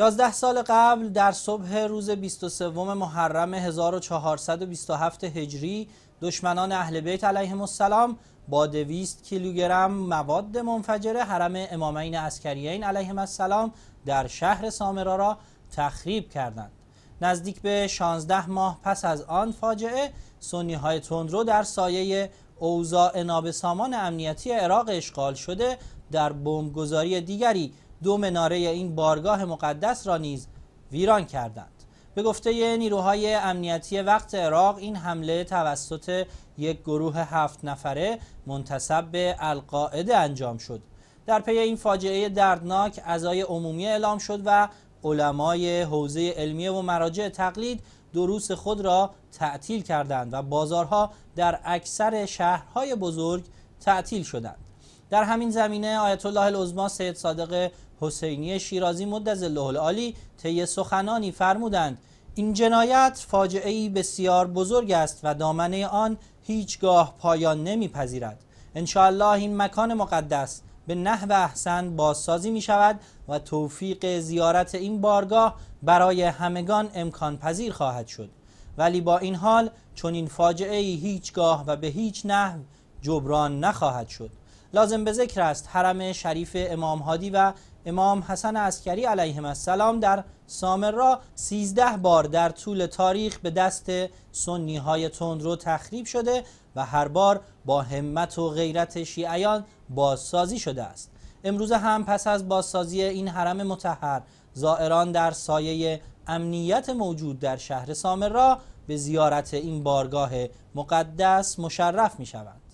یازده سال قبل در صبح روز 23 محرم 1427 هجری دشمنان اهل بیت علیهم السلام با دویست کیلوگرم مواد منفجره حرم امامین عسکریین علیهم السلام در شهر سامرا را تخریب کردند. نزدیک به 16 ماه پس از آن فاجعه سنی های تندرو در سایه اوضاع نابسامان امنیتی عراق اشغال شده در بمبگذاری دیگری دو مناره این بارگاه مقدس را نیز ویران کردند. به گفته نیروهای امنیتی وقت عراق این حمله توسط یک گروه هفت نفره منتصب به القاعده انجام شد. در پی این فاجعه دردناک ازای عمومی اعلام شد و علمای حوزه علمیه و مراجع تقلید دروس خود را تعطیل کردند و بازارها در اکثر شهرهای بزرگ تعطیل شدند. در همین زمینه آیت الله العظما سید صادق حسینی شیرازی مدز الله العالی طی سخنانی فرمودند این جنایت فاجعه بسیار بزرگ است و دامنه آن هیچگاه پایان نمیپذیرد. انشاءالله این مکان مقدس به نحو احسن بازسازی می شود و توفیق زیارت این بارگاه برای همگان امکان پذیر خواهد شد. ولی با این حال چون این فاجعه هیچگاه و به هیچ نحو جبران نخواهد شد. لازم به ذکر است حرم شریف امام هادی و امام حسن عسکری علیهم السلام در سامرا سیزده بار در طول تاریخ به دست سنی های تندرو تخریب شده و هر بار با همت و غیرت شیعیان بازسازی شده است. امروز هم پس از بازسازی این حرم متحر زائران در سایه امنیت موجود در شهر سامرا به زیارت این بارگاه مقدس مشرف می شوند